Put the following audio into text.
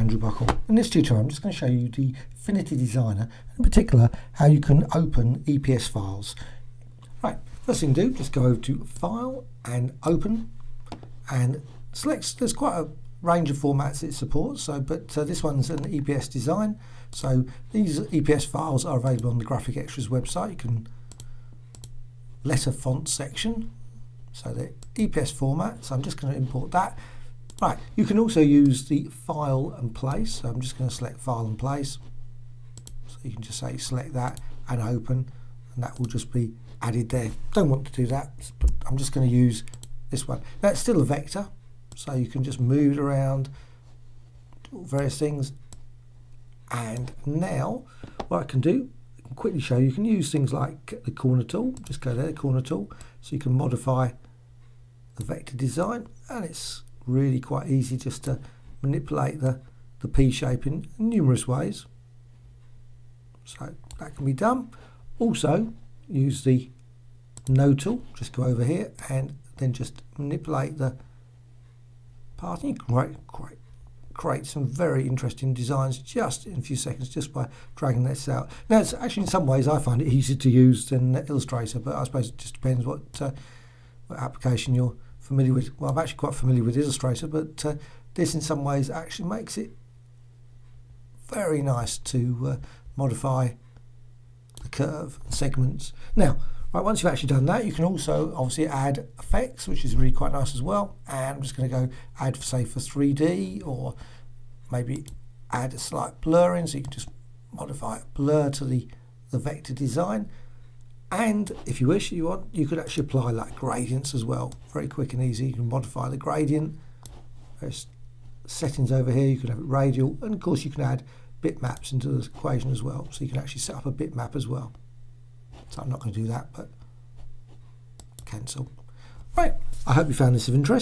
Andrew Buckle. In this tutorial I'm just going to show you the Affinity Designer, in particular how you can open EPS files. Right, first thing to do, just go over to File and Open and select, there's quite a range of formats it supports, so but uh, this one's an EPS design, so these EPS files are available on the Graphicxtras website. You can letter font section, so the EPS format, so I'm just going to import that Right, you can also use the file and place. So I'm just going to select file and place. So you can just say select that and open and that will just be added there. Don't want to do that, but I'm just going to use this one. That's still a vector, so you can just move it around, do various things. And now what I can do, I can quickly show you, you can use things like the corner tool, just go there, the corner tool, so you can modify the vector design and it's really quite easy just to manipulate the, the P shape in numerous ways. So that can be done. Also use the node tool, just go over here and then just manipulate the path. You can create, create, create some very interesting designs just in a few seconds just by dragging this out. Now it's actually in some ways I find it easier to use than Illustrator but I suppose it just depends what, uh, what application you're familiar with, well, I'm actually quite familiar with Illustrator, but uh, this in some ways actually makes it very nice to uh, modify the curve and segments. Now, right, once you've actually done that, you can also obviously add effects, which is really quite nice as well. And I'm just going to go add, say, for 3D, or maybe add a slight blurring, so you can just modify blur to the, the vector design. And if you wish, you want, you could actually apply like gradients as well. Very quick and easy. You can modify the gradient. There's settings over here. You can have it radial, and of course you can add bitmaps into the equation as well. So you can actually set up a bitmap as well. So I'm not going to do that, but cancel. Right. I hope you found this of interest.